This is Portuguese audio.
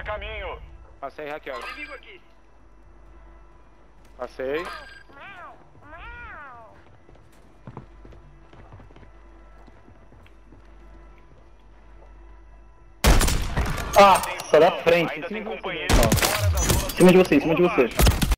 a caminho. Passei, Raquel. Aqui. Passei. Ah, sai da frente. Em cima de você. Em cima de você, em cima de você.